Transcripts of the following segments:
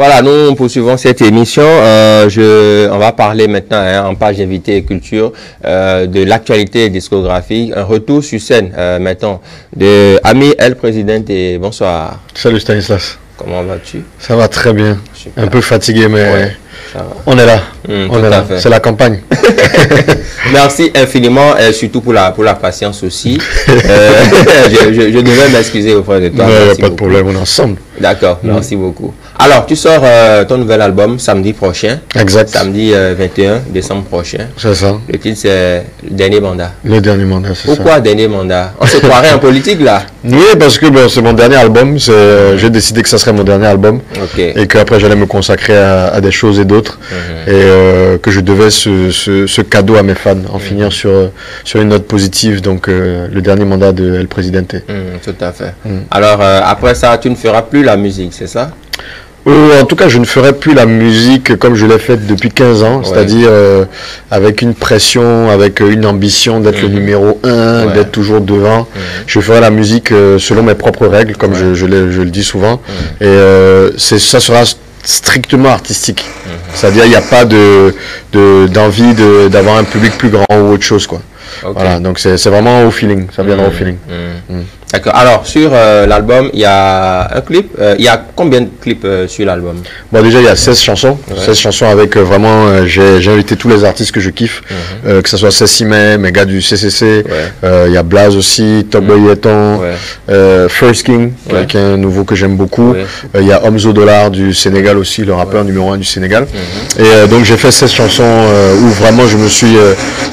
Voilà, nous poursuivons cette émission. Euh, je, on va parler maintenant hein, en page invité et culture euh, de l'actualité discographique. Un retour sur scène euh, maintenant de Ami El Présidente. Et bonsoir. Salut Stanislas. Comment vas-tu? Ça va très bien. Super. Un peu fatigué, mais Ouais, on est là. Mm. C'est la campagne. Merci infiniment et surtout pour la, pour la patience aussi. Euh, je, je, je devais m'excuser auprès de toi. Non, il n'y a Merci pas de problème, on est ensemble. D'accord, merci beaucoup. Alors, tu sors euh, ton nouvel album samedi prochain, Exact. samedi euh, 21 décembre prochain. C'est ça. Le titre c'est Le dernier mandat. Le dernier mandat, c'est ça. Pourquoi dernier mandat? On se croirait en politique là Oui, parce que ben, c'est mon dernier album. euh, J'ai décidé que ça serait mon dernier album. Ok. Et qu'après, j'allais me consacrer à, à des choses et d'autres. Mhm. Et euh, que je devais ce, ce, ce cadeau à mes fans, en finir sur, sur une note positive. Donc, euh, le dernier mandat de El Presidente. Hmm, tout à fait. Mm. Alors, euh, après ça, tu ne feras plus la musique, c'est ça? En tout cas, je ne ferai plus la musique comme je l'ai faite depuis 15 ans, Ouais. c'est-à-dire euh, avec une pression, avec une ambition d'être le Mhm. numéro un, Ouais. d'être toujours devant. Mhm. Je ferai la musique euh, selon mes propres règles, comme Ouais. je, je, l'ai- je le dis souvent. Mhm. Et euh, ça sera strictement artistique. Mhm. C'est-à-dire, il n'y a pas de, de, d'envie de, d'avoir un public plus grand ou autre chose. Quoi. Voilà, donc c'est, vraiment au feeling, ça viendra au Hmm, feeling. hmm. Mm. D'accord. Alors, sur euh, l'album, il y a un clip. euh, il y a combien de clips euh, sur l'album? Bon, déjà, il y a 16 chansons. Ouais. 16 chansons avec vraiment, j'ai, invité tous les artistes que je kiffe, euh, que ce soit même, mes gars du CCC. Mhm. Ouais. Il y a Blaze aussi, Top Ouais. euh, First King, Ouais. qui est un nouveau que j'aime beaucoup. Il y a Omzo Dollar du Sénégal aussi, le rappeur numéro 1 du Sénégal. Mhm. Et donc j'ai fait 16 chansons où vraiment je me suis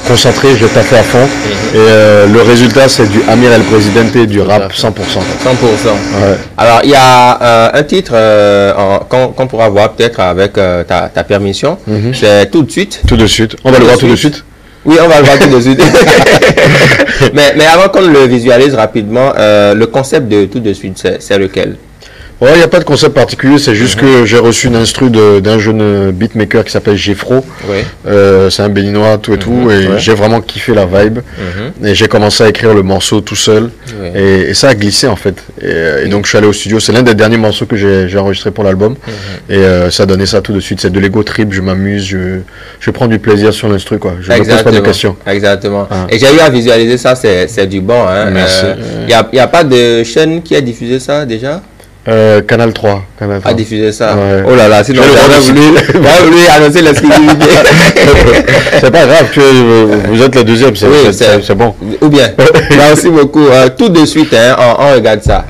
concentré, j'ai taffé à fond. Mhm. Et le résultat c'est du Amir El Presidente, du rap 100%. 100%. Ouais. Alors, il y a euh, un titre euh, qu'on pourra voir peut-être avec euh, ta, ta permission. Mhm. C'est tout de suite. Tout de suite. On va le voir tout de suite. Oui, on va le voir tout de suite. mais, mais avant qu'on le visualise rapidement, le concept de tout de suite, c'est lequel? Ouais, il n'y a pas de concept particulier, c'est juste que j'ai reçu une instru d'un jeune euh, beatmaker qui s'appelle Jeffro. Oui. Euh, c'est un béninois, tout et tout, Mhm, et ouais. j'ai vraiment kiffé la vibe. Mhm. Et j'ai commencé à écrire le morceau tout seul, Ouais. et, et ça a glissé en fait. Et, euh, et donc je suis allé au studio, c'est l'un des derniers morceaux que j'ai enregistré pour l'album, Mhm. et euh, ça a donné ça tout de suite. C'est de l'ego trip, je m'amuse, je, je prends du plaisir sur l'instru, quoi. Je ne me pose pas de questions. Exactement. Ah. Et j'ai eu à visualiser ça, c'est du bon. Hein. Merci. Il n'y a, y a pas de chaîne qui a diffusé ça déjà? Euh, Canal 3. Canal 3. A diffusé ça Ouais. Oh là là, sinon voir voulu, annoncer l'exclusivité. c'est pas grave, tu vous êtes le deuxième, c'est Oui, bon. Ou bien. Merci beaucoup. Euh, tout de suite, hein, on, on regarde ça.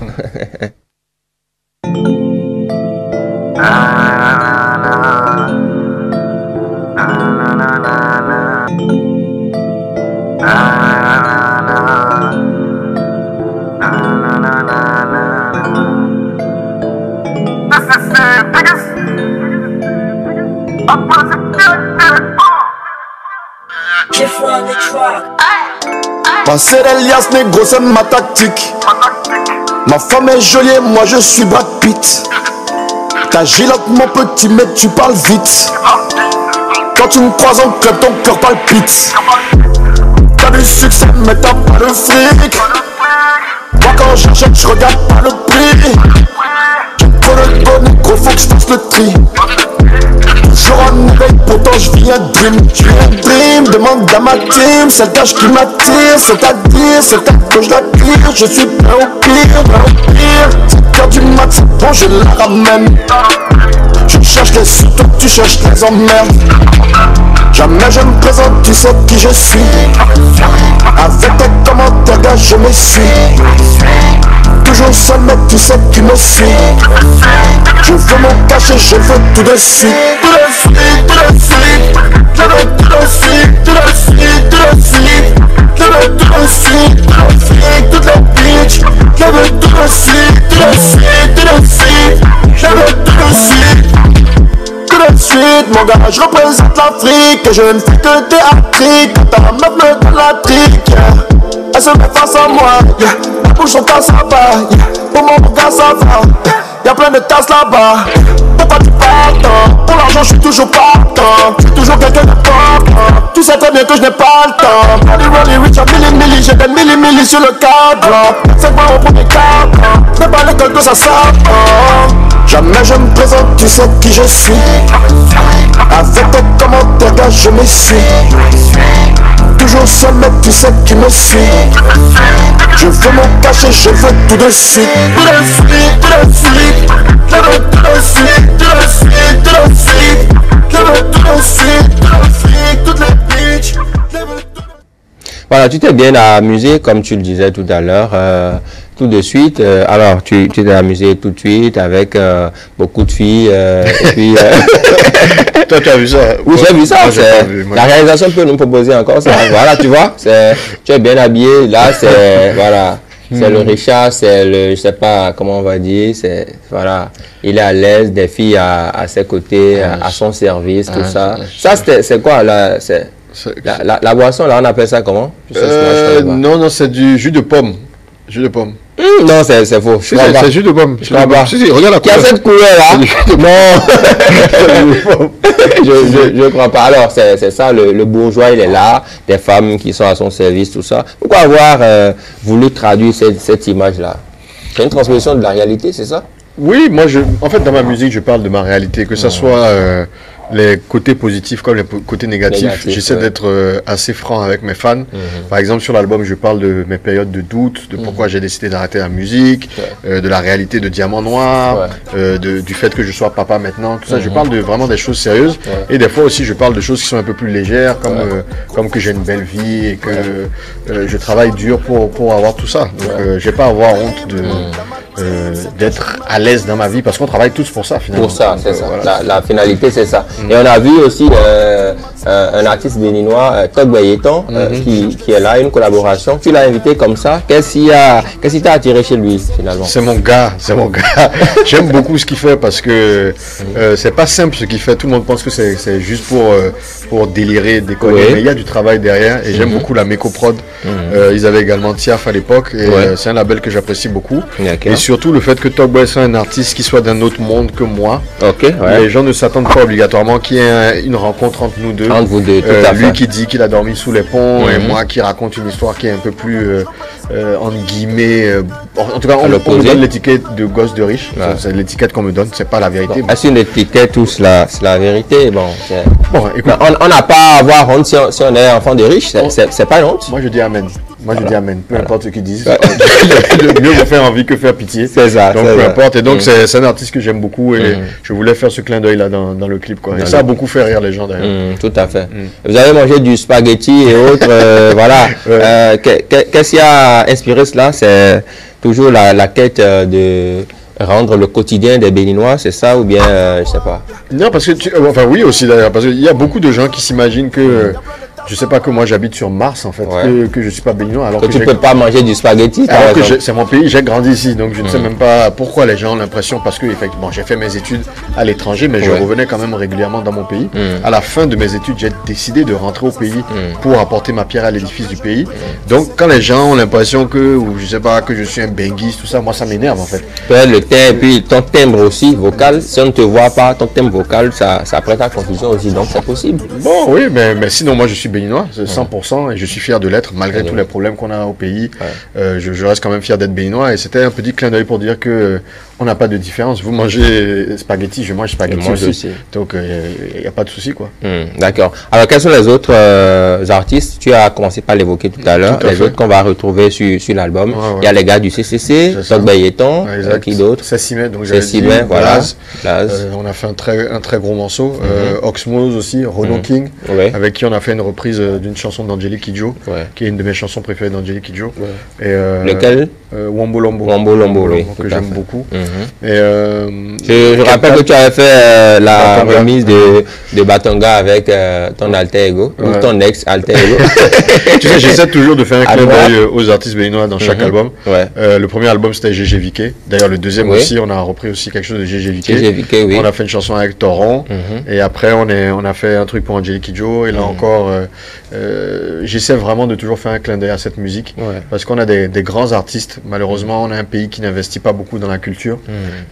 Passer Elias négro c'est ma tactique. Ma femme est jolie et moi je suis Brad Pitt. Ta gilotte mon petit mais tu parles vite. Quand tu me croises en club ton cœur palpite. T'as du succès mais t'as pas de fric. Moi quand j'achète je regarde pas le prix. Pour le bon négro faut que je fasse le tri Toujours en éveil, pourtant je vis un dream Je un dream, demande à ma team C'est tâche qui m'attire, c'est-à-dire C'est ta que je la tire, je suis prêt au pire Prêt au pire, c'est l'heure du mat, c'est bon, je la ramène. Je cherche les sous, toi tu cherches les emmerdes. Jamais je me présente, tu sais qui je suis. Avec tes commentaires, gars, je me suis Toujours seul, mais sais que tu me suis Je veux mon cachet, je veux tout de suite Tout de suite, tout de suite Je veux tout de suite, tout de suite, tout de suite Je veux tout de suite, tout de suite, toutes les bitches Je veux tout de suite, tout de suite, tout de suite Je veux tout de suite tout de suite, mon gars, je représente l'Afrique Et je ne fais que théâtrique Quand ta meuf me donne la trique. Elle se met face à moi yeah. La bouche son cas ça va yeah. Pour mon gars ça va. Y'a plein de tasses là-bas Pourquoi tu parles tant Pour l'argent je suis toujours partant Je toujours quelqu'un de partant Tu sais très bien que je n'ai pas le temps. Rolly Rolly Rich, milli milli. J'ai des milli sur le cadre C'est moi au premier cadre Je n'ai pas l'école que ça s'apprend Jamais je me présente, tu sais qui je suis. Avec tes commentaires, gars, je me suis. Toujours seul, mais tu sais qui me suit. Je veux m'en cacher, je veux tout de suite. Tout de suite, tout de suite. Tout de suite, tout de suite, tout de suite. Tout de suite, Voilà, tu t'es bien amusé, comme tu le disais tout à l'heure, euh, tout de suite. Euh, alors, tu tu t'es amusé tout de suite avec euh, beaucoup de filles. euh, et puis, Toi, tu as vu ça? Oui, j'ai vu ça. Moi. La réalisation peut nous proposer encore ça. voilà, tu vois, c'est- tu es bien habillé. Là, c'est voilà, c'est Hmm. le Richard, c'est le, je sais pas comment on va dire, c'est voilà, il est à l'aise, des filles à, à ses côtés, à, à son service, tout ah, ça. je- Ça, c'était, c'est quoi là la, la, la boisson là, on appelle ça comment? Je sais- moi, je connais pas. non, non, c'est du jus de pomme. Jus de pomme. Hum, non, c'est, c'est faux. Si, c'est jus de pomme. Je. Si, si, regarde la Qui a cette couleur là Non, je, je, je crois pas. Alors, c'est, c'est ça, le, le bourgeois, il est là, des femmes qui sont à son service, tout ça. Pourquoi avoir euh, voulu traduire cette, cette image-là? C'est une transmission de la réalité, c'est ça? Oui, moi, je, en fait, dans ma musique, je parle de ma réalité, que ce soit euh, les côtés positifs comme les côtés négatifs. J'essaie ouais. d'être euh, assez franc avec mes fans. Par exemple, sur l'album, je parle de mes périodes de doute, de pourquoi j'ai décidé d'arrêter la musique, Ouais. euh, de la réalité de Diamant Noir, Ouais. euh, de- du fait que je sois papa maintenant. Tout ça, je parle de vraiment des choses sérieuses. Et des fois aussi, je parle de choses qui sont un peu plus légères, comme, euh, comme que j'ai une belle vie et que euh, je travaille dur pour, pour avoir tout ça. Donc, euh, j'ai pas à avoir honte de euh, d'être à l'aise dans ma vie parce qu'on travaille tous pour ça finalement. Pour ça, c'est euh, ça. voilà. La, la finalité, c'est ça. Et on a vu aussi euh, euh, un artiste béninois, euh, Todd Bayeton, euh, qui, qui est là, une collaboration. Tu l'as invité comme ça. Qu'est-ce qui a- qu'est-ce qui t'a attiré chez lui, finalement? C'est mon gars, c'est mon gars. J'aime beaucoup ce qu'il fait parce que euh, c'est pas simple ce qu'il fait. Tout le monde pense que c'est juste pour euh, pour délirer, déconner, Oui. mais il y a du travail derrière. Et j'aime beaucoup la Meco Prod. Euh, ils avaient également Tiaf à l'époque et Ouais. euh, c'est un label que j'apprécie beaucoup. D'accord. Et surtout le fait que Top Boy soit un artiste qui soit d'un autre monde que moi. Ok, ouais. Les gens ne s'attendent pas obligatoirement qu'il y ait un- une rencontre entre nous deux. Entre vous deux, tout Euh, à lui fait. qui dit qu'il a dormi sous les ponts et Mhm. moi qui raconte une histoire qui est un peu plus euh, euh, entre guillemets en tout cas on, on me donne l'étiquette de gosse de riche Ouais. c'est l'étiquette qu'on me donne c'est pas la vérité Bon, Est-ce une étiquette ou c'est la, c'est la vérité? Bon, c'est- bon écoute on n'a pas à avoir honte si on, si on est enfant de riche. C'est- C'est c'est pas une honte. moi je dis amen moi je dis amen peu importe ce qu'ils disent de mieux vous faire envie que faire pitié C'est ça, donc peu ça. importe et donc Mhm. c'est un artiste que j'aime beaucoup et Mhm. je voulais faire ce clin d'œil là dans, dans le clip quoi et Dans ça a beaucoup fait rire les gens d'ailleurs Mm, tout à fait. Vous avez mangé du spaghetti et autres, euh, voilà. Ouais. Euh, que- que- Qu'est-ce qui a inspiré cela? C'est toujours la, la quête euh, de rendre le quotidien des Béninois, c'est ça ou bien, euh, je sais pas? Non, parce que tu... Enfin, oui aussi d'ailleurs, parce qu'il y a beaucoup de gens qui s'imaginent que... Je sais pas que moi j'habite sur Mars en fait, Ouais. que, que je suis pas béninois alors Que que, tu peux pas manger du spaghetti, alors que c'est mon pays, j'ai grandi ici, donc je ne sais même pas pourquoi les gens ont l'impression, parce que effectivement j'ai fait mes études à l'étranger, mais je revenais quand même régulièrement dans mon pays. Mm. À la fin de mes études, j'ai décidé de rentrer au pays Mm. pour apporter ma pierre à l'édifice du pays. Donc quand les gens ont l'impression que, ou je sais pas, que je suis un benguiste, tout ça, moi ça m'énerve en fait. Le thème, puis ton timbre aussi, vocal. Si on ne te voit pas, ton thème vocal, ça, ça prête à confusion aussi, donc c'est possible. Bon, oui, mais, mais sinon, moi, je suis béninois, c'est 100%, et je suis fier de l'être, malgré tous les problèmes qu'on a au pays. Euh, je, je reste quand même fier d'être béninois, et c'était un petit clin d'œil pour dire que on n'a pas de différence. Vous mangez spaghetti, je mange spaghetti aussi. aussi. Donc, il n'y a pas de souci, quoi. Hmm, D'accord. Alors, quels sont les autres euh, artistes? Tu as commencé par l'évoquer tout à l'heure. Les fait. autres qu'on va retrouver sur, sur l'album. Ouais. Il y a les gars du CCC. Todd Bayeton, euh, exact. qui d'autre? Simet, donc Sylvain, voilà. Euh, on a fait un très, un très gros morceau. Euh, Oxmose aussi, Renaud Mhm. King, Ouais. avec qui on a fait une reprise euh, d'une chanson d'Angelique Kidjo, Ouais. qui est une de mes chansons préférées d'Angelique Kidjo. Et, euh, Lequel? euh, Wambo Lombo. Wambo Lombo, oui, que j'aime beaucoup. Mhm. Et euh, Je, je rappelle que tu avais fait euh, la remise de, de Batonga avec euh, ton alter ego, ou ton ex alter ego. tu sais, j'essaie toujours de faire un clin d'œil aux artistes béninois dans chaque Mhm. album. Ouais. Le premier album c'était GG Viqué. D'ailleurs, le deuxième Oui. aussi, on a repris aussi quelque chose de GG oui. On a fait une chanson avec Toron. Mhm. Et après, on, est, on a fait un truc pour Angelique Kidjo. Et là encore, euh, euh, j'essaie vraiment de toujours faire un clin d'œil à cette musique. Ouais. Parce qu'on a des, des grands artistes. Malheureusement, on a un pays qui n'investit pas beaucoup dans la culture.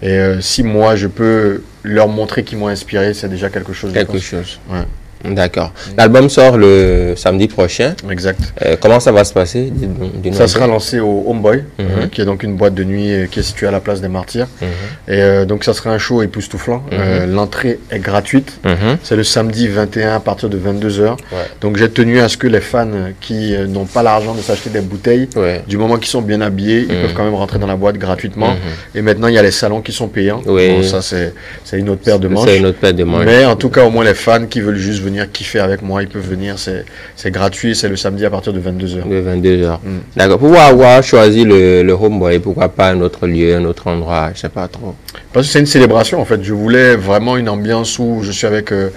Et euh, si moi, je peux leur montrer qu'ils m'ont inspiré, c'est déjà quelque chose. Quelque chose. Ouais. D'accord. L'album sort le samedi prochain. Exact. Euh, comment ça va se passer Ça sera lancé au Homeboy, Mhm. euh, qui est donc une boîte de nuit euh, qui est située à la place des Martyrs. Mhm. Et euh, donc ça sera un show époustouflant. Euh, L'entrée est gratuite. C'est le samedi 21 à partir de 22h. Ouais. Donc j'ai tenu à ce que les fans qui n'ont pas l'argent de s'acheter des bouteilles, Ouais. du moment qu'ils sont bien habillés, ils peuvent quand même rentrer dans la boîte gratuitement. Et maintenant, il y a les salons qui sont payants. Oui. Bon, ça, c'est une autre paire de manches. C'est une autre paire de manches. Mais en tout cas, au moins les fans qui veulent juste venir kiffer avec moi, ils peuvent venir. C'est c'est gratuit. C'est le samedi à partir de 22h. De 22h. Mm. D'accord. Pourquoi avoir choisi le, le Homeboy Pourquoi pas un autre lieu, un autre endroit Je sais pas trop. Parce que c'est une célébration en fait. Je voulais vraiment une ambiance où je suis avec euh,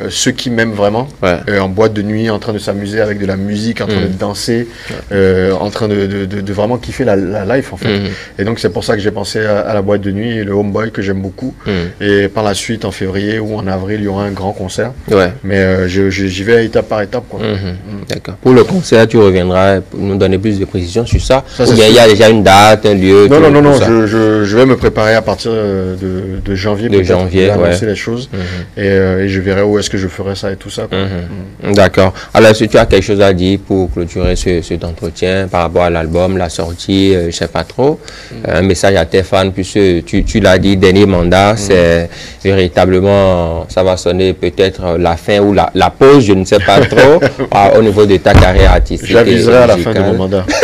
euh, ceux qui m'aiment vraiment, Ouais. euh, en boîte de nuit, en train de s'amuser avec de la musique, en train Mm. de danser, euh, en train de, de, de- de vraiment kiffer la, la life en fait. Mhm. Et donc c'est pour ça que j'ai pensé à, à la boîte de nuit et le Homeboy que j'aime beaucoup. Mhm. Et par la suite, en février ou en avril, il y aura un grand concert. Ouais. Mais j'y vais étape par étape. Quoi. Mhm. D'accord. Pour le concert, tu reviendras pour nous donner plus de précisions sur ça. Ça, il y a déjà une date, un lieu Non, non, non, je, je, je vais me préparer à partir de, janvier. De janvier, annoncer les choses Mhm. et, et je verrai où est-ce que je ferai ça et tout ça. Mhm. D'accord. Alors, si tu as quelque chose à dire pour clôturer ce, cet entretien par rapport à l'album, la sortie, euh, je sais pas trop, euh, un message à tes fans, puisque tu, tu l'as dit, dernier mandat, c'est véritablement, ça va sonner peut-être la fin ou la, la pause, je ne sais pas trop, ah, au niveau de ta carrière artistique. J'aviserai à la fin de mon mandat.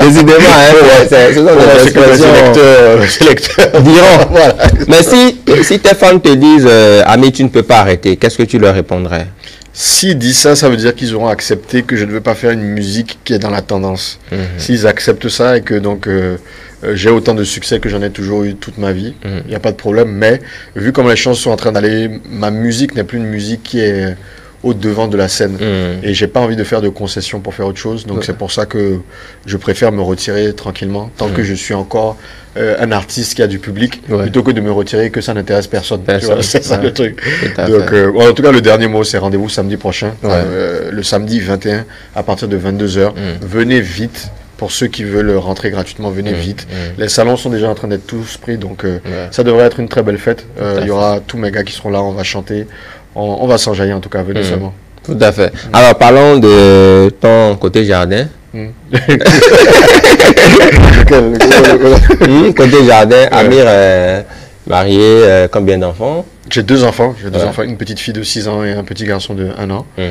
Décidément, hein, ouais, c'est- ce que les électeurs diront. Voilà. Mais si, si tes fans te disent, euh, Ami, tu ne peux pas arrêter, qu'est-ce que tu leur répondrais S'ils disent ça, ça veut dire qu'ils auront accepté que je ne veux pas faire une musique qui est dans la tendance. Mhm. S'ils acceptent ça et que donc euh, euh, j'ai autant de succès que j'en ai toujours eu toute ma vie, il Mhm. n'y a pas de problème. Mais vu comme les choses sont en train d'aller, ma musique n'est plus une musique qui est au devant de la scène. Mhm. Et j'ai pas envie de faire de concessions pour faire autre chose. Donc Ouais. c'est pour ça que je préfère me retirer tranquillement tant que je suis encore euh, un artiste qui a du public Ouais. plutôt que de me retirer que ça n'intéresse personne. C'est ça Ouais. le truc. Donc euh, en tout cas le dernier mot c'est rendez-vous samedi prochain. Euh, le samedi 21 à partir de 22h. Mm. Venez vite. Pour ceux qui veulent rentrer gratuitement, venez vite. Les salons sont déjà en train d'être tous pris, donc euh, Ouais. ça devrait être une très belle fête. Euh, Il y aura tous mes gars qui seront là, on va chanter, on, on va s'enjailler en tout cas, venez Mm. seulement. Tout à fait. Alors, parlons de ton côté jardin. Mm. Hmm, côté jardin, Amir est marié, euh, combien d'enfants? J'ai deux enfants, j'ai deux Ouais. enfants, une petite fille de 6 ans et un petit garçon de 1 an. Mhm.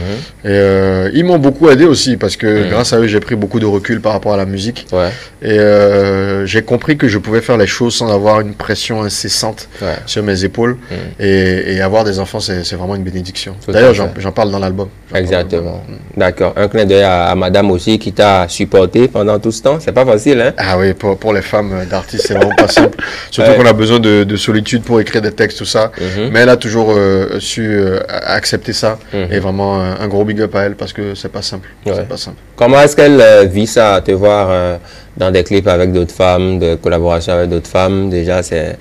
Et euh, ils m'ont beaucoup aidé aussi parce que Mm. grâce à eux, j'ai pris beaucoup de recul par rapport à la musique. Ouais, Et euh, j'ai compris que je pouvais faire les choses sans avoir une pression incessante ouais. sur mes épaules. Mm. Et, et avoir des enfants, c'est vraiment une bénédiction. D'ailleurs, j'en parle dans l'album. Exactement. l'album. D'accord. Un clin d'œil à, à madame aussi qui t'a supporté pendant tout ce temps. C'est pas facile, hein? Ah oui, pour, pour les femmes d'artistes, c'est vraiment pas simple. Surtout qu'on a besoin de, de solitude pour écrire des textes, tout ça. Mhm. Mais elle a toujours euh, su euh, accepter ça. Mhm. Et vraiment, un gros big up à elle parce que c'est pas simple. Ouais. Pas simple. Comment est-ce qu'elle euh, vit ça, te voir dans des clips avec d'autres femmes, de collaboration avec d'autres femmes Déjà, c'est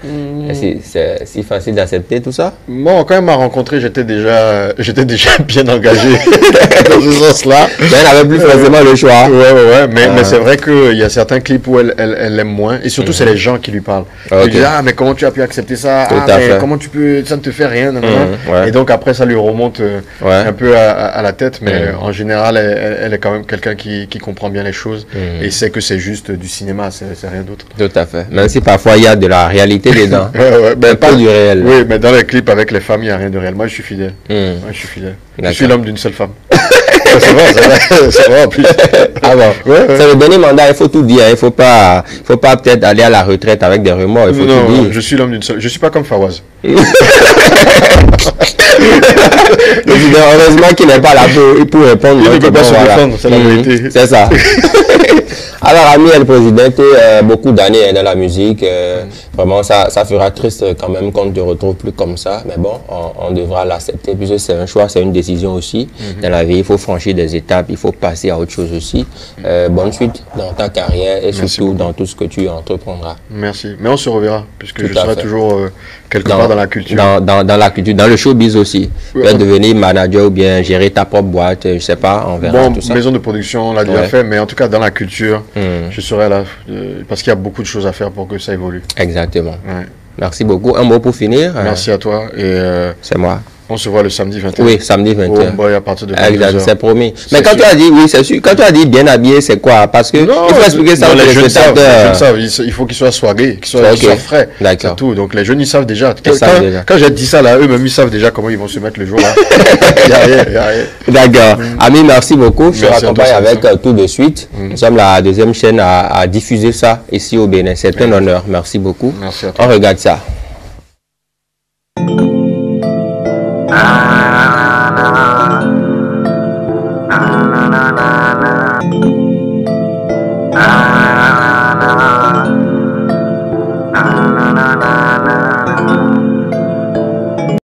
c'est- si facile d'accepter tout ça Bon, quand elle m'a rencontré, j'étais déjà, j'étais déjà bien engagé dans ce sens-là. Mais elle n'avait plus forcément le choix. Ouais, ouais, ouais. Mais, Ah. mais c'est vrai qu'il y a certains clips où elle, elle, elle aime moins. Et surtout, c'est les gens qui lui parlent. Ah, Ils ok. disent, ah, mais comment tu as pu accepter ça? Tout Ah, à mais fait. comment tu peux, ça ne te fait rien. Mhm, ouais. Et donc, après, ça lui remonte euh, Ouais. un peu à, à- à la tête. Mais euh, en général, elle, elle- elle est quand même quelqu'un qui, qui comprend bien les choses. Et sait que c'est juste du cinéma, c'est rien d'autre. Tout à fait. Même si parfois il y a de la réalité dedans. Ouais, ouais, ben, pas du réel. Oui, mais dans les clips avec les femmes, il n'y a rien de réel. Moi, je suis fidèle. Hmm. Moi, je suis fidèle. Je suis l'homme d'une seule femme. c'est vrai, c'est vrai, c'est vrai en plus. Ah bon Ouais, ouais. C'est le dernier mandat, il faut tout dire. Il faut pas, il faut pas peut-être aller à la retraite avec des remords. Il faut non, tout dire. je suis l'homme d'une seule. Je suis pas comme Fawaz. Heureusement qu'il n'est pas là pour, pour répondre. Il ne peut pas se défendre, c'est la Mhm. vérité. C'est ça. Alors, ami le président, tu es beaucoup d'années hein, dans la musique. euh, Vraiment, ça, ça fera triste quand même qu'on ne te retrouve plus comme ça. Mais bon, on, on devra l'accepter puisque c'est un choix, c'est une décision aussi. Mhm. Dans la vie, il faut franchir des étapes, il faut passer à autre chose aussi. Euh, bonne suite dans ta carrière et Merci surtout dans tout ce que tu entreprendras. Merci. Mais on se reverra, puisque Tout je serai fait. toujours quelque part dans la culture. Dans, dans, dans la culture, dans le showbiz aussi. Tu peux devenir manager ou bien gérer ta propre boîte, je sais pas, on verra Bon, tout ça. maison de production, on l'a déjà Ouais. fait, mais en tout cas, dans la culture, Hmm, je serai là, euh, parce qu'il y a beaucoup de choses à faire pour que ça évolue. exactement. Ouais. Merci beaucoup. Un mot pour finir. euh, Merci à toi, et euh, C'est moi. On se voit le samedi 21. Oui, samedi 21. Au à partir de Exact, 22 c'est promis. Mais quand sûr. tu as dit, oui, c'est sûr, quand tu as dit bien habillé, c'est quoi? Parce que Non, il faut expliquer ça aux les jeunes savent, les jeunes savent, il faut qu'ils soient soignés, qu'ils soient, frais. D'accord. Tout. Donc les jeunes, ils savent déjà. Quand, savent quand- déjà. quand j'ai dit ça là, eux-mêmes, ils savent déjà comment ils vont se mettre le jour là. D'accord. Ami, merci beaucoup. Je te Merci à raccompagne avec euh, tout de suite. Nous sommes la deuxième chaîne à, à diffuser ça ici au Bénin. C'est un honneur. Merci beaucoup. Merci à toi. On regarde ça.